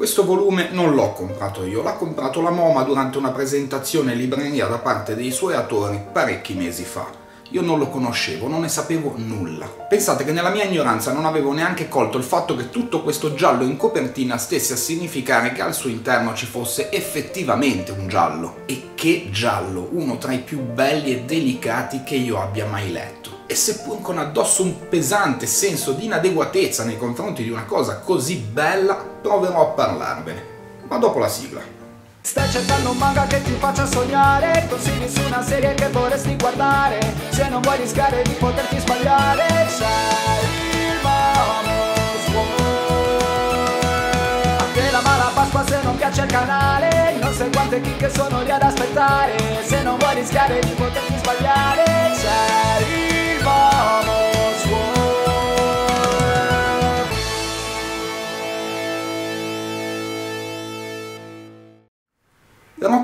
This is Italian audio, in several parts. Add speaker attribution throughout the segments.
Speaker 1: Questo volume non l'ho comprato io, l'ha comprato la MoMA durante una presentazione in libreria da parte dei suoi autori parecchi mesi fa. Io non lo conoscevo, non ne sapevo nulla. Pensate che nella mia ignoranza non avevo neanche colto il fatto che tutto questo giallo in copertina stesse a significare che al suo interno ci fosse effettivamente un giallo. E che giallo, uno tra i più belli e delicati che io abbia mai letto. E seppur con addosso un pesante senso di inadeguatezza nei confronti di una cosa così bella, proverò a parlarvene. Ma dopo la sigla.
Speaker 2: Stai cercando un manga che ti faccia sognare Consigli su una serie che vorresti guardare Se non vuoi rischiare di poterti sbagliare C'è il Vamos World Anche la mala Pasqua se non piace il canale Non sai quante chicche sono lì ad aspettare Se non vuoi rischiare di poterti sbagliare C'è il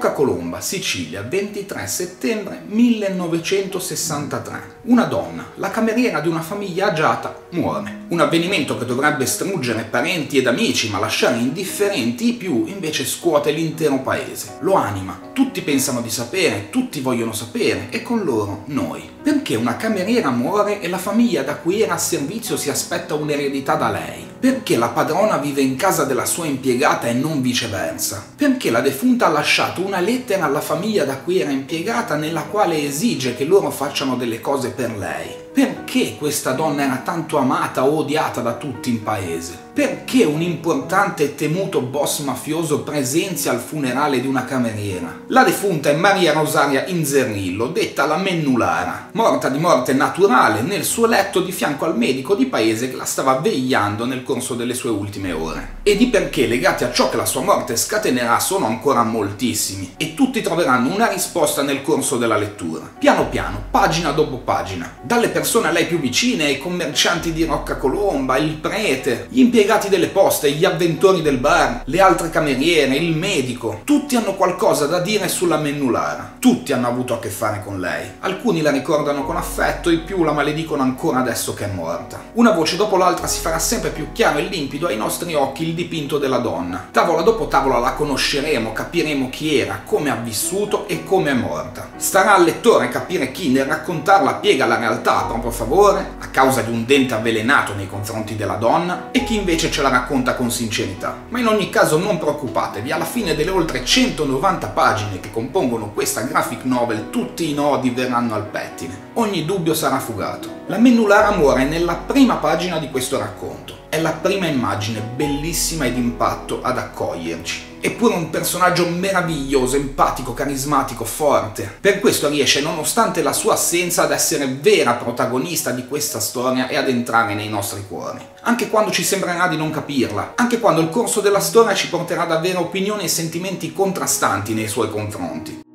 Speaker 1: Rocca Colomba, Sicilia, 23 settembre 1963. Una donna, la cameriera di una famiglia agiata, muore. Un avvenimento che dovrebbe struggere parenti ed amici ma lasciare indifferenti i più invece scuote l'intero paese. Lo anima, tutti pensano di sapere, tutti vogliono sapere e con loro noi. Perché una cameriera muore e la famiglia da cui era a servizio si aspetta un'eredità da lei? Perché la padrona vive in casa della sua impiegata e non viceversa? Perché la defunta ha lasciato una lettera alla famiglia da cui era impiegata nella quale esige che loro facciano delle cose per lei? Perché questa donna era tanto amata o odiata da tutti in paese? Perché un importante e temuto boss mafioso presenzia al funerale di una cameriera? La defunta è Maria Rosaria Inzerillo, detta la Mennulara, morta di morte naturale nel suo letto di fianco al medico di paese che la stava vegliando nel corso delle sue ultime ore. E di perché legati a ciò che la sua morte scatenerà sono ancora moltissimi e tutti troveranno una risposta nel corso della lettura. Piano piano, pagina dopo pagina, dalle persone a lei più vicine, i commercianti di Rocca Colomba, il prete, gli impiegati delle poste, gli avventori del bar, le altre cameriere, il medico. Tutti hanno qualcosa da dire sulla Mennulara. Tutti hanno avuto a che fare con lei. Alcuni la ricordano con affetto, i più la maledicono ancora adesso che è morta. Una voce dopo l'altra si farà sempre più chiaro e limpido ai nostri occhi il dipinto della donna. Tavola dopo tavola la conosceremo, capiremo chi era, come ha vissuto e come è morta. Starà al lettore capire chi nel raccontarla piega la realtà proprio a favore, a causa di un dente avvelenato nei confronti della donna, e chi invece ce la racconta con sincerità. Ma in ogni caso non preoccupatevi, alla fine delle oltre 190 pagine che compongono questa graphic novel tutti i nodi verranno al pettine. Ogni dubbio sarà fugato. La Mennulara muore nella prima pagina di questo racconto. È la prima immagine bellissima ed impatto ad accoglierci. Eppure un personaggio meraviglioso, empatico, carismatico, forte. Per questo riesce, nonostante la sua assenza, ad essere vera protagonista di questa storia e ad entrare nei nostri cuori. Anche quando ci sembrerà di non capirla, anche quando il corso della storia ci porterà ad avere opinioni e sentimenti contrastanti nei suoi confronti.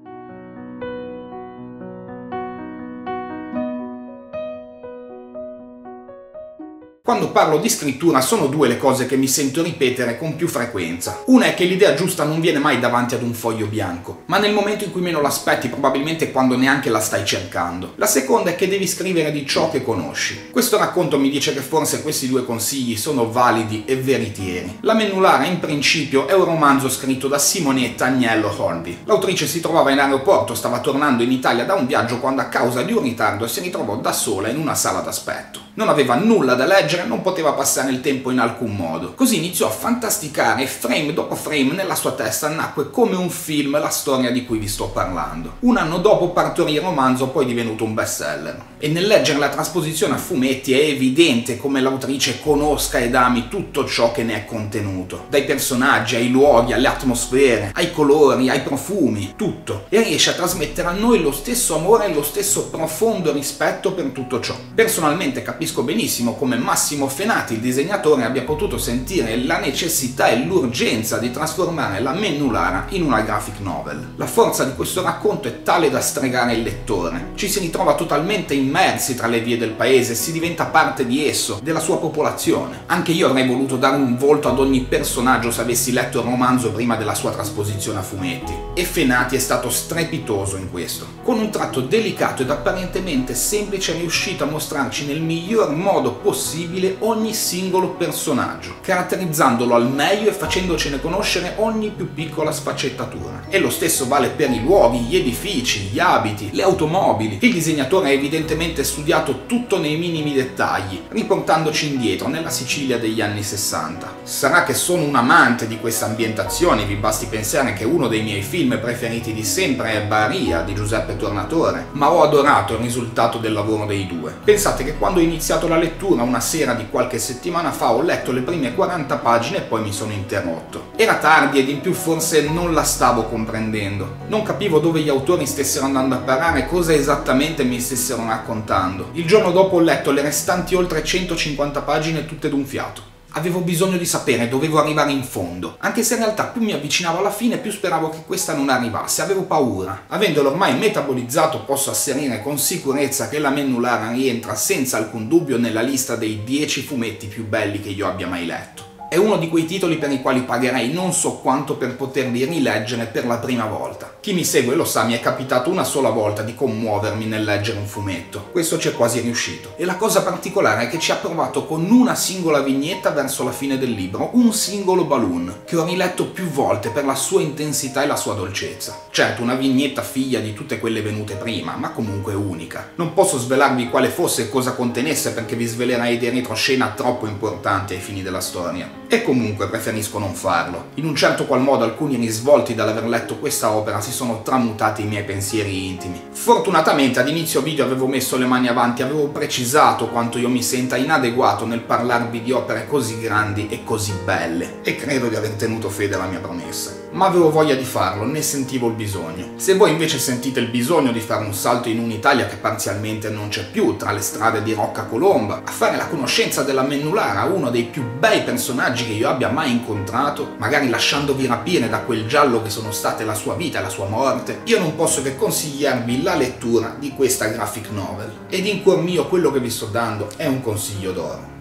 Speaker 1: Quando parlo di scrittura sono due le cose che mi sento ripetere con più frequenza. Una è che l'idea giusta non viene mai davanti ad un foglio bianco, ma nel momento in cui meno l'aspetti, probabilmente quando neanche la stai cercando. La seconda è che devi scrivere di ciò che conosci. Questo racconto mi dice che forse questi due consigli sono validi e veritieri. La Menulare in principio è un romanzo scritto da Simonetta Agnello Hornby. L'autrice si trovava in aeroporto, stava tornando in Italia da un viaggio quando a causa di un ritardo si ritrovò da sola in una sala d'aspetto. Non aveva nulla da leggere, non poteva passare il tempo in alcun modo. Così iniziò a fantasticare frame dopo frame nella sua testa nacque come un film la storia di cui vi sto parlando. Un anno dopo partorì il romanzo poi divenuto un bestseller. E nel leggere la trasposizione a fumetti è evidente come l'autrice conosca ed ami tutto ciò che ne è contenuto. Dai personaggi, ai luoghi, alle atmosfere, ai colori, ai profumi, tutto. E riesce a trasmettere a noi lo stesso amore e lo stesso profondo rispetto per tutto ciò. Personalmente capisco benissimo come Massimo Fenati, il disegnatore, abbia potuto sentire la necessità e l'urgenza di trasformare la Mennulara in una graphic novel. La forza di questo racconto è tale da stregare il lettore. Ci si ritrova totalmente immersi tra le vie del paese, si diventa parte di esso, della sua popolazione. Anche io avrei voluto dare un volto ad ogni personaggio se avessi letto il romanzo prima della sua trasposizione a fumetti. E Fenati è stato strepitoso in questo. Con un tratto delicato ed apparentemente semplice è riuscito a mostrarci nel miglior modo possibile possibile ogni singolo personaggio, caratterizzandolo al meglio e facendocene conoscere ogni più piccola sfaccettatura. E lo stesso vale per i luoghi, gli edifici, gli abiti, le automobili. Il disegnatore ha evidentemente studiato tutto nei minimi dettagli, riportandoci indietro nella Sicilia degli anni 60. Sarà che sono un amante di questa ambientazione, vi basti pensare che uno dei miei film preferiti di sempre è Baria di Giuseppe Tornatore, ma ho adorato il risultato del lavoro dei due. Pensate che quando ho iniziato la lettura una sera di qualche settimana fa ho letto le prime 40 pagine e poi mi sono interrotto. Era tardi ed in più forse non la stavo comprendendo. Non capivo dove gli autori stessero andando a parare, cosa esattamente mi stessero raccontando. Il giorno dopo ho letto le restanti oltre 150 pagine tutte d'un fiato. Avevo bisogno di sapere, dovevo arrivare in fondo. Anche se in realtà più mi avvicinavo alla fine, più speravo che questa non arrivasse. Avevo paura. Avendolo ormai metabolizzato, posso asserire con sicurezza che la Mennulara rientra senza alcun dubbio nella lista dei 10 fumetti più belli che io abbia mai letto. È uno di quei titoli per i quali pagherei non so quanto per poterli rileggere per la prima volta. Chi mi segue lo sa, mi è capitato una sola volta di commuovermi nel leggere un fumetto. Questo ci è quasi riuscito. E la cosa particolare è che ci ha provato con una singola vignetta verso la fine del libro, un singolo balloon, che ho riletto più volte per la sua intensità e la sua dolcezza. Certo, una vignetta figlia di tutte quelle venute prima, ma comunque unica. Non posso svelarvi quale fosse e cosa contenesse perché vi svelerei dei retroscena troppo importanti ai fini della storia e comunque preferisco non farlo. In un certo qual modo alcuni risvolti dall'aver letto questa opera si sono tramutati i miei pensieri intimi. Fortunatamente ad inizio video avevo messo le mani avanti, avevo precisato quanto io mi senta inadeguato nel parlarvi di opere così grandi e così belle, e credo di aver tenuto fede alla mia promessa. Ma avevo voglia di farlo, ne sentivo il bisogno. Se voi invece sentite il bisogno di fare un salto in un'Italia che parzialmente non c'è più, tra le strade di Rocca Colomba, a fare la conoscenza della Mennulara, uno dei più bei personaggi che io abbia mai incontrato, magari lasciandovi rapire da quel giallo che sono state la sua vita e la sua morte, io non posso che consigliarvi la lettura di questa graphic novel. Ed in cuor mio quello che vi sto dando è un consiglio d'oro.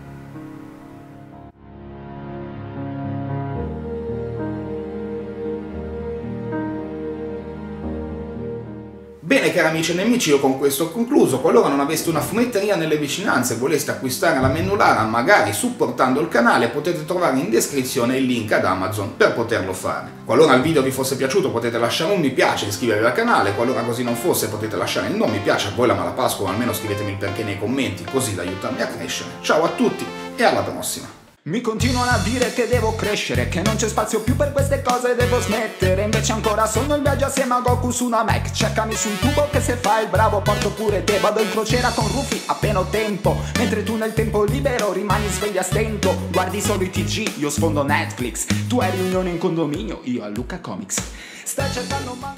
Speaker 1: Bene cari amici e nemici, io con questo ho concluso. Qualora non aveste una fumetteria nelle vicinanze e voleste acquistare la Mennulara, magari supportando il canale, potete trovare in descrizione il link ad Amazon per poterlo fare. Qualora il video vi fosse piaciuto potete lasciare un mi piace e iscrivervi al canale, qualora così non fosse potete lasciare il non mi piace a voi la Malapasqua o almeno scrivetemi il perché nei commenti, così da aiutarmi a crescere. Ciao a tutti e alla prossima!
Speaker 2: Mi continuano a dire che devo crescere Che non c'è spazio più per queste cose devo smettere. Invece ancora sono in viaggio assieme a Goku su una Mac. Cercami su un tubo che se fai il bravo porto pure te. Vado in crociera con Rufy appena ho tempo. Mentre tu nel tempo libero rimani sveglio a stento. Guardi solo i TG, io sfondo Netflix. Tu eri unione in condominio, io a Luca Comics. Stai cercando un manga